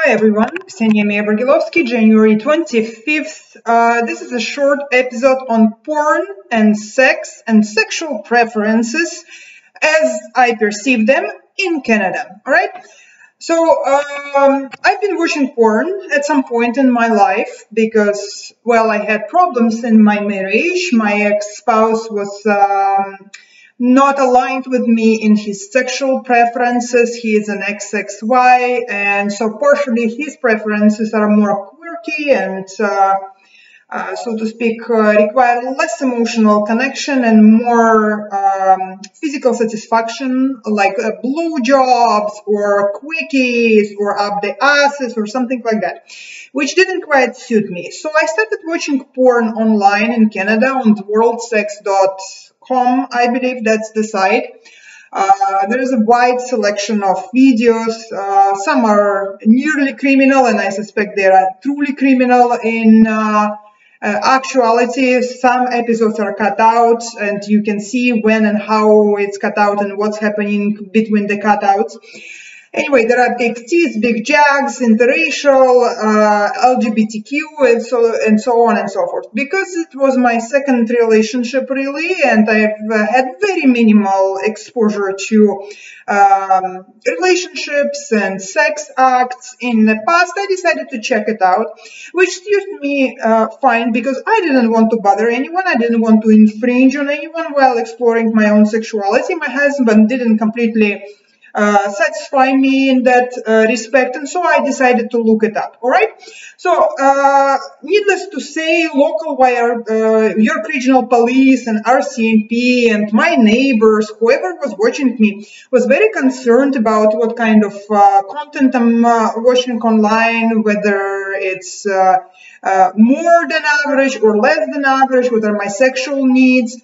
Hi everyone, Ksenia Meya January 25th. Uh, this is a short episode on porn and sex and sexual preferences as I perceive them in Canada. Alright? So, um, I've been watching porn at some point in my life because, well, I had problems in my marriage. My ex spouse was. Um, not aligned with me in his sexual preferences. He is an XXY, and so partially his preferences are more quirky and, uh, uh, so to speak, uh, require less emotional connection and more um, physical satisfaction, like uh, jobs or quickies or up the asses or something like that, which didn't quite suit me. So I started watching porn online in Canada on worldsex.com com, I believe that's the site. Uh, there is a wide selection of videos. Uh, some are nearly criminal, and I suspect they are truly criminal in uh, uh actuality. Some episodes are cut out, and you can see when and how it's cut out and what's happening between the cutouts. Anyway, there are big T's, big Jags, interracial, uh, LGBTQ, and so and so on and so forth. Because it was my second relationship, really, and I've uh, had very minimal exposure to um, relationships and sex acts in the past, I decided to check it out, which suited me uh, fine because I didn't want to bother anyone. I didn't want to infringe on anyone while exploring my own sexuality. My husband didn't completely uh, satisfy me in that uh, respect, and so I decided to look it up. All right. So, uh, needless to say, local wire, uh, York Regional Police and RCMP and my neighbors, whoever was watching me, was very concerned about what kind of uh, content I'm watching online, whether it's more than average or less than average, whether my sexual needs.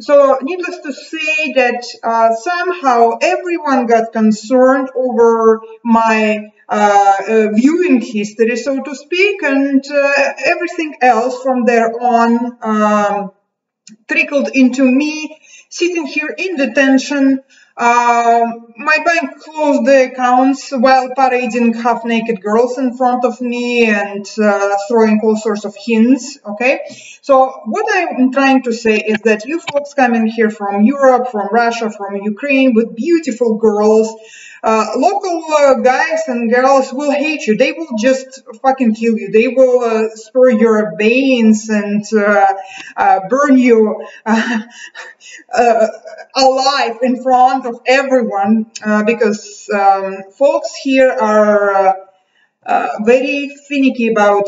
So, needless to say that uh, somehow everyone got concerned over my uh, uh, viewing history, so to speak, and uh, everything else from there on um, trickled into me sitting here in detention um, my bank closed the accounts while parading half-naked girls in front of me and uh, throwing all sorts of hints. Okay, so what I'm trying to say is that you folks coming here from Europe, from Russia, from Ukraine with beautiful girls uh, local uh, guys and girls will hate you. They will just fucking kill you. They will uh, spur your veins and uh, uh, burn you alive in front of everyone because um, folks here are very finicky about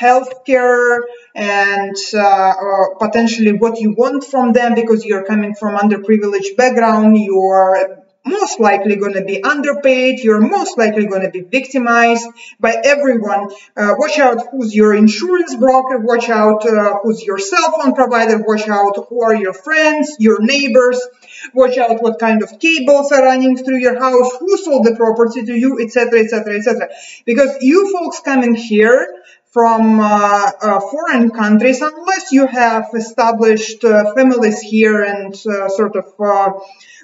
healthcare and uh, potentially what you want from them because you're coming from underprivileged background you're most likely going to be underpaid. You're most likely going to be victimized by everyone. Uh, watch out who's your insurance broker. Watch out uh, who's your cell phone provider. Watch out who are your friends, your neighbors. Watch out what kind of cables are running through your house, who sold the property to you, etc., etc., etc. Because you folks coming here from uh, uh, foreign countries unless you have established uh, families here and uh, sort of uh,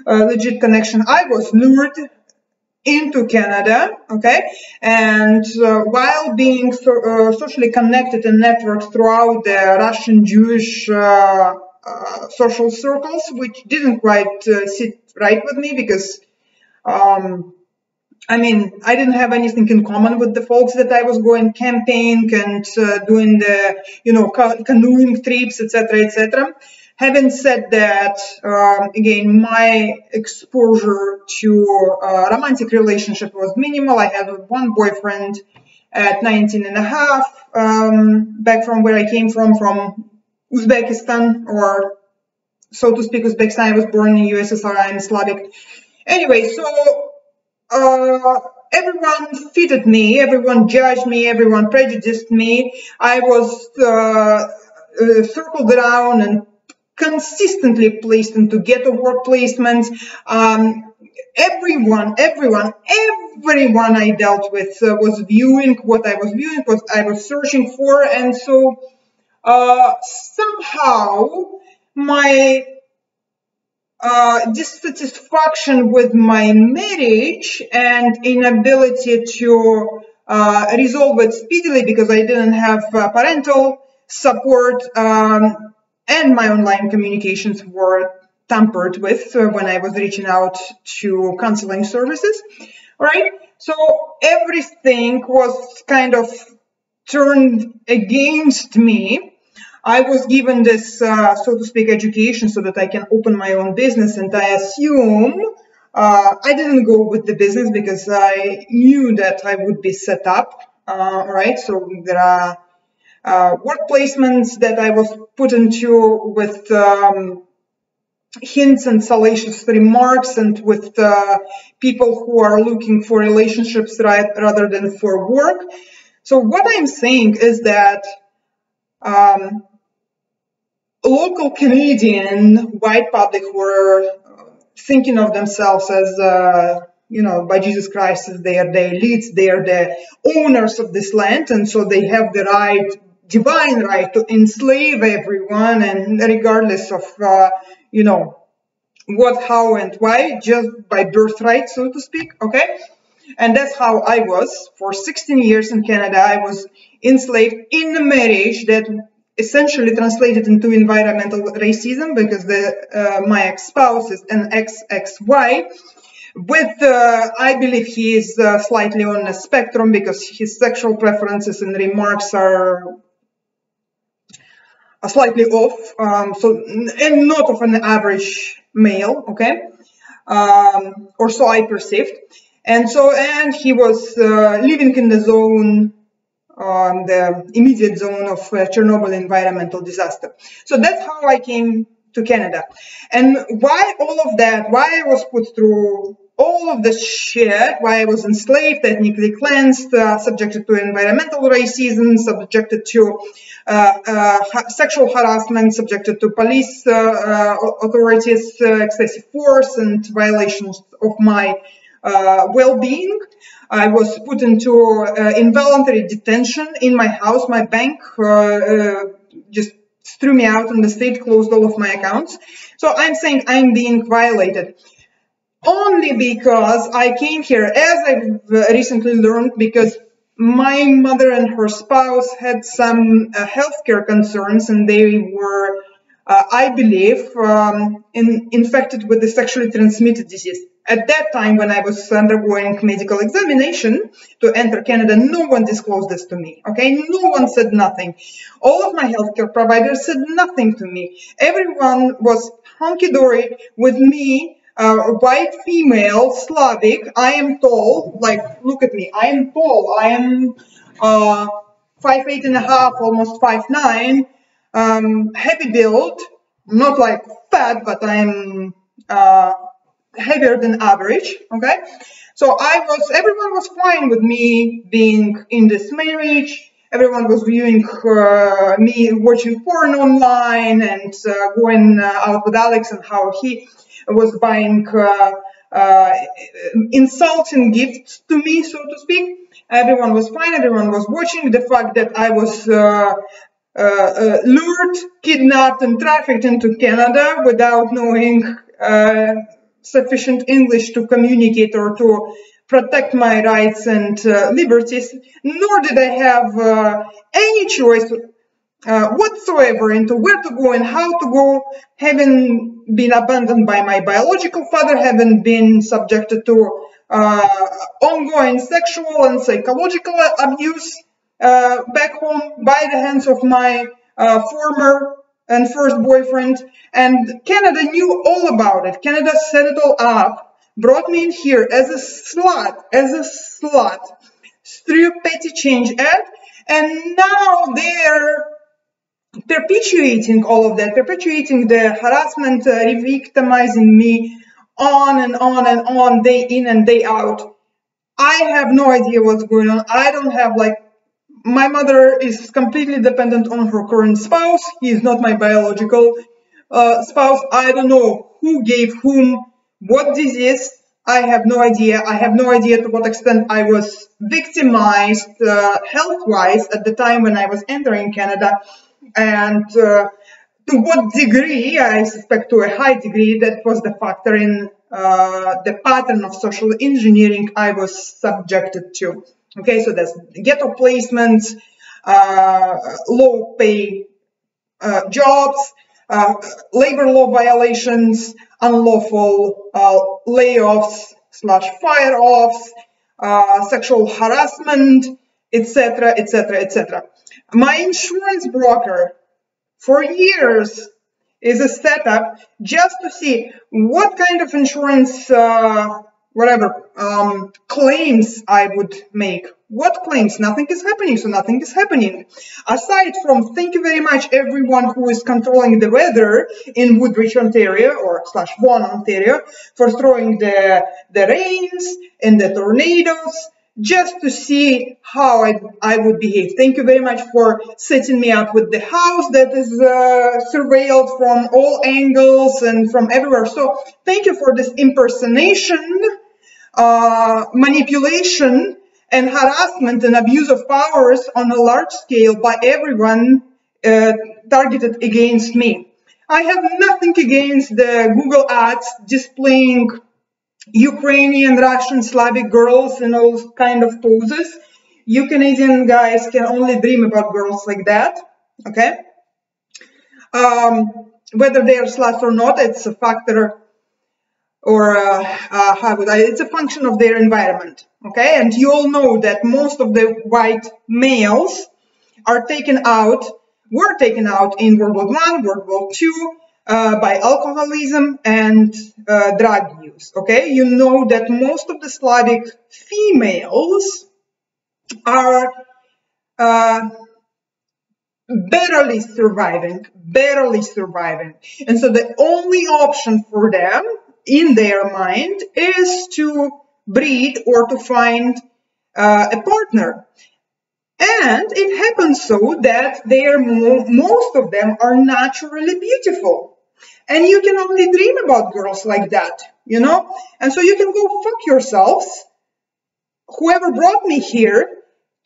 legit connection. I was lured into Canada, okay, and uh, while being so, socially connected and networked throughout the Russian Jewish social circles, which didn't quite sit right with me because um, I mean, I didn't have anything in common with the folks that I was going camping and uh, doing the, you know, canoeing trips, etc., etc. Having said that, um, again, my exposure to uh, romantic relationship was minimal. I had one boyfriend at 19 and a half, um, back from where I came from, from Uzbekistan, or so to speak, Uzbekistan. I was born in USSR. I'm Slavic. Anyway, so uh, everyone fitted me, everyone judged me, everyone prejudiced me. I was uh, uh, circled around and consistently placed into ghetto work placements. Um, everyone, everyone, everyone I dealt with uh, was viewing what I was viewing, what I was searching for, and so uh, somehow my uh, dissatisfaction with my marriage and inability to uh, resolve it speedily because I didn't have uh, parental support um, and my online communications were tampered with uh, when I was reaching out to counseling services. Right. So everything was kind of turned against me. I was given this, uh, so to speak, education so that I can open my own business, and I assume uh, I didn't go with the business because I knew that I would be set up, uh, right? So there are uh, work placements that I was put into with um, hints and salacious remarks and with uh, people who are looking for relationships right, rather than for work. So what I'm saying is that um, local Canadian white public were thinking of themselves as, uh, you know, by Jesus Christ, they are the elites, they are the owners of this land, and so they have the right, divine right to enslave everyone, and regardless of, uh, you know, what, how, and why, just by birthright, so to speak, okay? And that's how I was. For 16 years in Canada, I was enslaved in a marriage that essentially translated into environmental racism because the, uh, my ex-spouse is an XXY with uh, i believe he is uh, slightly on the spectrum because his sexual preferences and remarks are slightly off um, so and not of an average male okay? Um, or so i perceived. And so and he was uh, living in the zone on the immediate zone of uh, Chernobyl environmental disaster. So that's how I came to Canada. And why all of that, why I was put through all of this shit, why I was enslaved, ethnically cleansed, uh, subjected to environmental racism, subjected to uh, uh, sexual harassment, subjected to police uh, uh, authorities, uh, excessive force, and violations of my well-being. I was put into uh, involuntary detention in my house. My bank uh, uh, just threw me out and the state closed all of my accounts. So I'm saying I'm being violated. Only because I came here, as I've recently learned, because my mother and her spouse had some uh, healthcare concerns and they were, uh, I believe, um, in, infected with the sexually transmitted disease. At that time, when I was undergoing medical examination to enter Canada, no one disclosed this to me. Okay, no one said nothing. All of my healthcare providers said nothing to me. Everyone was hunky dory with me, uh, white female, Slavic. I am tall. Like, look at me. I am tall. I am uh, five eight and a half, almost five nine. Um, heavy build, not like fat, but I'm. Uh, heavier than average. Okay, so I was, everyone was fine with me being in this marriage. Everyone was viewing uh, me watching porn online and uh, going uh, out with Alex and how he was buying uh, uh, insulting gifts to me, so to speak. Everyone was fine. Everyone was watching the fact that I was uh, lured, kidnapped, and trafficked into Canada without knowing sufficient English to communicate or to protect my rights and uh, liberties, nor did I have uh, any choice uh, whatsoever into where to go and how to go, having been abandoned by my biological father, having been subjected to uh, ongoing sexual and psychological abuse uh, back home by the hands of my uh, former and first boyfriend. And Canada knew all about it. Canada set it all up, brought me in here as a slut, as a slut, through a petty change ad, and now they're perpetuating all of that, perpetuating the harassment, uh, victimizing me on and on and on, day in and day out. I have no idea what's going on. I don't have like my mother is completely dependent on her current spouse. He is not my biological uh, spouse. I don't know who gave whom what disease. I have no idea. I have no idea to what extent I was victimized uh, health-wise at the time when I was entering Canada, and uh, to what degree, I suspect to a high degree, that was the factor in uh, the pattern of social engineering I was subjected to. Okay, so there's ghetto placements, uh, low pay uh, jobs, uh, labor law violations, unlawful uh, layoffs slash fire offs, uh, sexual harassment, etc., etc., etc. My insurance broker for years is a setup just to see what kind of insurance, uh, whatever, um, claims I would make. What claims? Nothing is happening, so nothing is happening. Aside from, thank you very much, everyone who is controlling the weather in Woodbridge, Ontario, or slash Vaughan, Ontario, for throwing the, the rains and the tornadoes just to see how I, I would behave. Thank you very much for setting me up with the house that is uh, surveilled from all angles and from everywhere. So thank you for this impersonation, uh, manipulation, and harassment and abuse of powers on a large scale by everyone uh, targeted against me. I have nothing against the Google ads displaying Ukrainian, Russian, Slavic girls in all kind of poses. You Canadian guys can only dream about girls like that, okay? Um, whether they are sluts or not, it's a factor or uh, uh, how would I, it's a function of their environment, okay? And you all know that most of the white males are taken out, were taken out in World War One, World War Two, uh, by alcoholism and uh, drug use. Okay, you know that most of the Slavic females are uh, barely surviving, barely surviving, and so the only option for them in their mind is to breed or to find uh, a partner. And it happens so that they are most of them are naturally beautiful. And you can only dream about girls like that, you know? And so you can go fuck yourselves. Whoever brought me here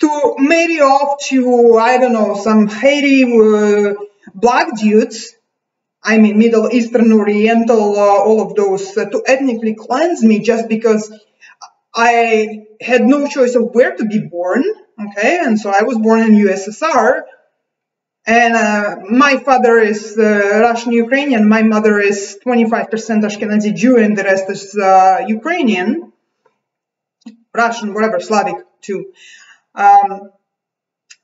to marry off to, I don't know, some hairy uh, black dudes, I mean, Middle Eastern, Oriental, uh, all of those, uh, to ethnically cleanse me just because I had no choice of where to be born, okay? And so I was born in USSR, and uh, my father is uh, Russian Ukrainian. My mother is 25% Ashkenazi Jew, and the rest is uh, Ukrainian, Russian, whatever, Slavic too. Um,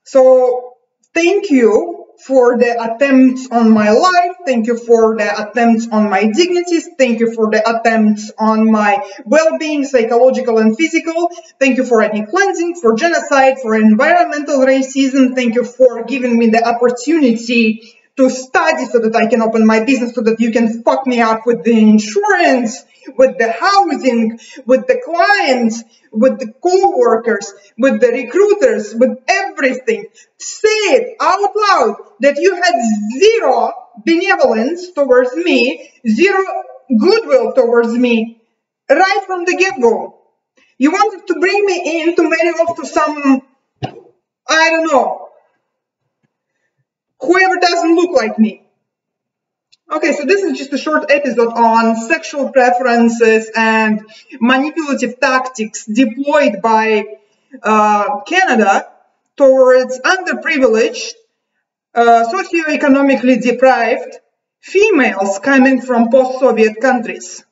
so thank you for the attempts on my life. Thank you for the attempts on my dignities. Thank you for the attempts on my well-being, psychological and physical. Thank you for ethnic cleansing, for genocide, for environmental racism. Thank you for giving me the opportunity to study so that I can open my business so that you can fuck me up with the insurance, with the housing, with the clients, with the co-workers, with the recruiters, with everything. Say it out loud that you had zero benevolence towards me, zero goodwill towards me right from the get-go. You wanted to bring me in to marry off to some, I don't know, whoever doesn't look like me. Okay, so this is just a short episode on sexual preferences and manipulative tactics deployed by uh, Canada towards underprivileged, uh, socioeconomically deprived females coming from post-Soviet countries.